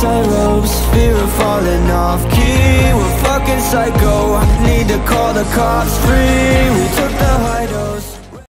tight ropes, fear of falling off. Key We're fucking psycho, need to call the cops. Free